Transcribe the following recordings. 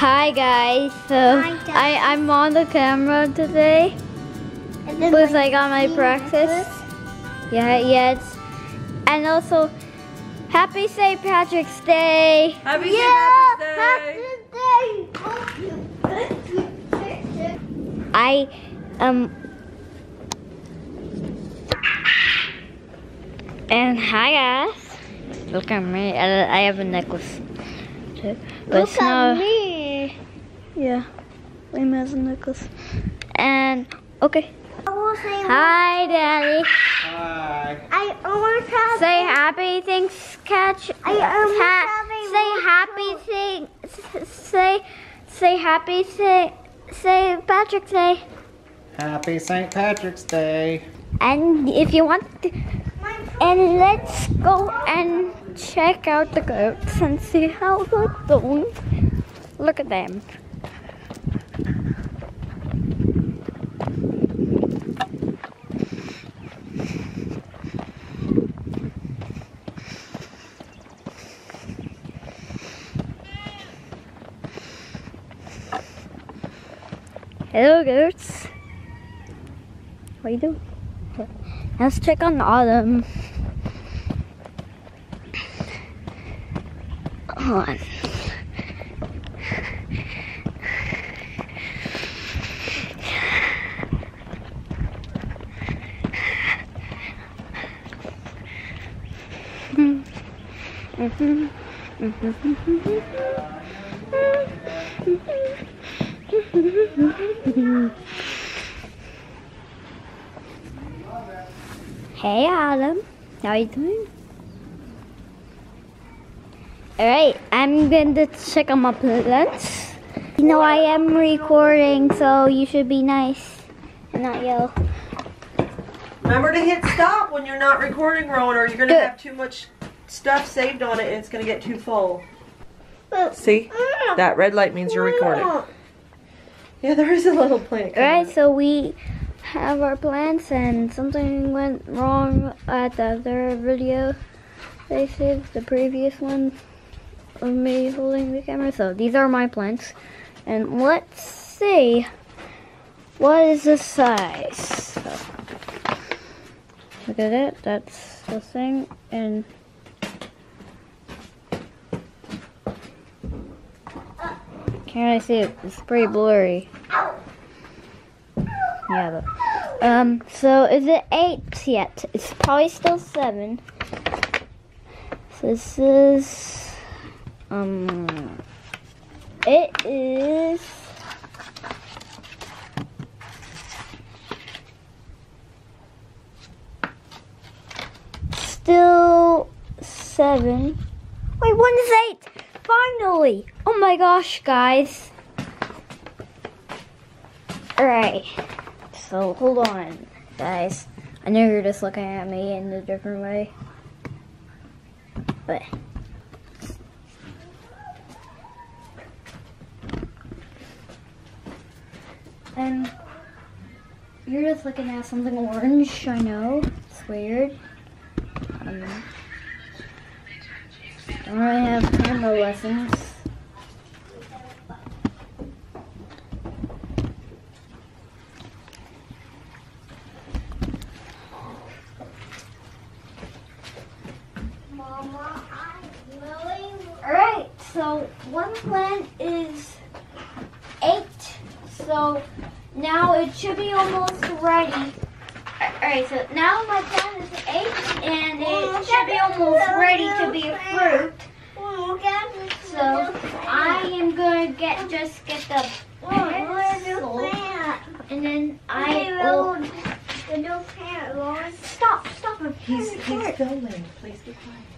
Hi guys. So Hi. I I'm on the camera today because my I got my name practice. Yeah, yeah. It's, and also, Happy St. Patrick's Day. Happy Yeah, St. Patrick's Day! happy day. I um. And hi guys. Look at me. I, I have a necklace. too. But it's Look not- at me. Yeah. Liam has a necklace. And okay. I will say Hi, Daddy. Hi. I almost have Say happy thanks catch. I almost Ha- have a say happy thing. Say say happy say say Patrick's Day. Happy St. Patrick's Day. And if you want, to, and let's go and check out the goats and see how they're doing. Look at them. Hello, goats. What you doing? Let's check on Autumn. On. Mm-hmm. Mm-hmm. Mm-hmm. Hey Adam, how are you doing? Alright, I'm going to check on my plants. You know I am recording, so you should be nice and not yell. Remember to hit stop when you're not recording, Rowan, or you're gonna have too much stuff saved on it and it's gonna get too full. See? Ah. That red light means you're recording. Yeah, there is a little plant. Alright, up. so we have our plants and something went wrong at the other video they saved, the previous one of me holding the camera. So these are my plants. And let's see what is the size. So, look at it, that's the thing. And can't I see it? It's pretty blurry. Yeah, but um, so is it eight yet? It's probably still seven. So this is um, it is still seven. Wait, when is eight? Finally! Oh my gosh, guys. Alright. So hold on, guys. I know you're just looking at me in a different way. But and you're just looking at something orange, I know. It's weird. Um, don't really have camera lessons. Mama, I really Alright, so one plant is eight. So now it should be almost ready. Alright, so now my plant is eight and it should be almost ready to be a fruit. look. So I am gonna get just get the pencil and then I will The new parent, Lord. stop, stop it. He's, he's filming. Please be quiet.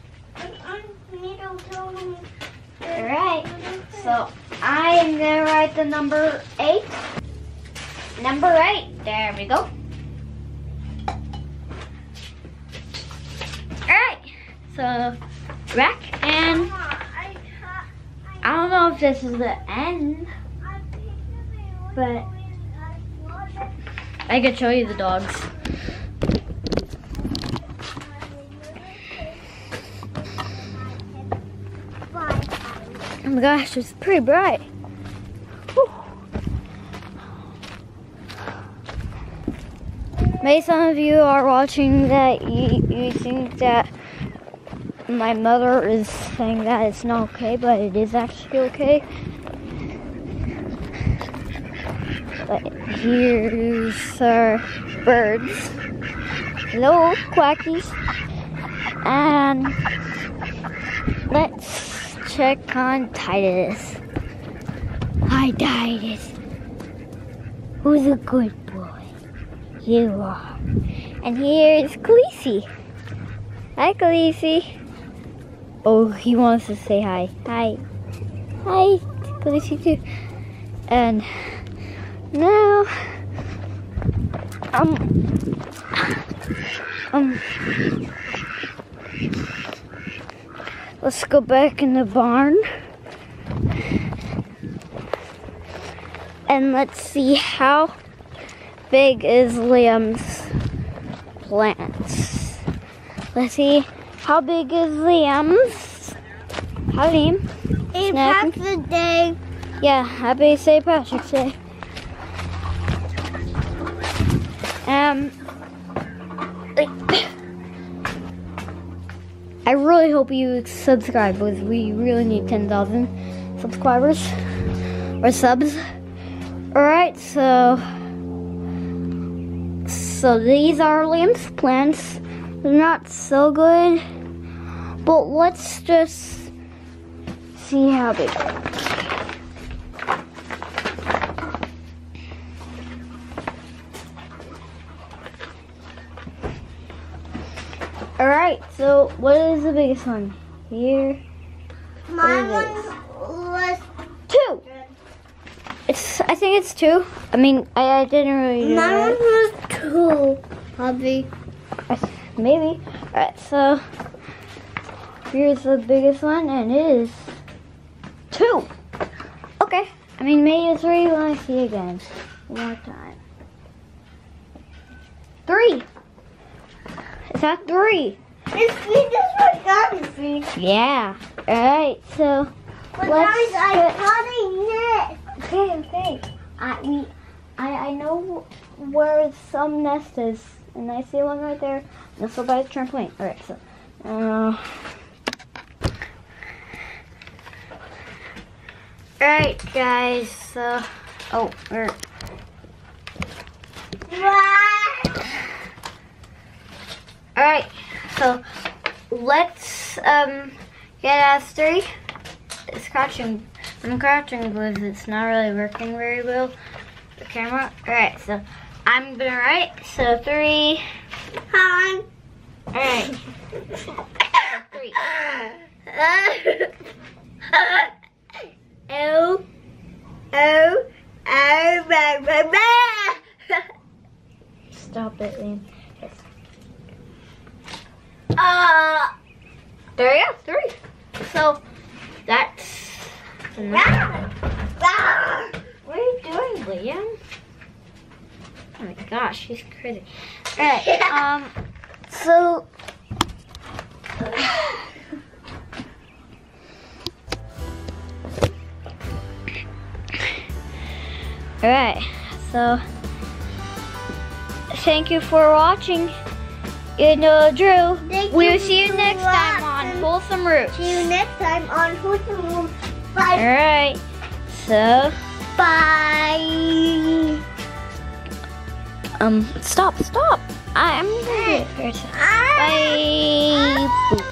Alright, so I am gonna write the number eight. Number eight, there we go. Alright, so rack and I don't know if this is the end, but I could show you the dogs. Oh my gosh, it's pretty bright. Maybe some of you are watching that you, you think that my mother is saying that it's not okay, but it is actually okay. But here's our birds. Hello, quackies. And check on Titus. Hi, Titus. Who's a good boy? You are. And here's Khaleesi. Hi, Khaleesi. Oh, he wants to say hi. Hi. Hi, Khaleesi too. And now, um, um, let's go back in the barn. And let's see how big is Liam's plants. Let's see how big is Liam's. How Liam? Half the day. Yeah, happy St. Patrick's Day. Um, I really hope you subscribe because we really need 10,000 subscribers or subs. Alright, so so these are Liam's plants. They're not so good, but let's just see how big. Alright, so what is the biggest one? Here. My one was Two! It's I think it's two. I mean I, I didn't really know my one was two, Hubby. Maybe. Alright, so here's the biggest one and it is two. Okay. I mean maybe three when I see again. One more time. Three! Is three? It's we just went down. Yeah. Alright, so But Let's guys, I get- caught a net. Okay, okay. I we, I I know where some nest is, and I see one right there. Nestled by the trampoline. All right, so. Uh, all right, guys. So, oh, er, What? all right. So, let's um get us three. It's crouching. I'm crouching because it's not really working very well. The camera. All right, so I'm gonna write. So three. Hi. All right. three. Oh. Oh. Oh. Blah, blah, blah. Stop it, Liam. Uh. There you go. Three. So that's. Ah. Ah. What are you doing, Liam? Oh my gosh, he's crazy. Alright, um, so. Alright, so. Thank you for watching. You know, Drew. We'll see you next time on. Wholesome Roots. See you next time on Who's Roots. Bye. Alright, so. Bye. Um, stop, stop. I'm gonna do it first. I- Bye. Boop.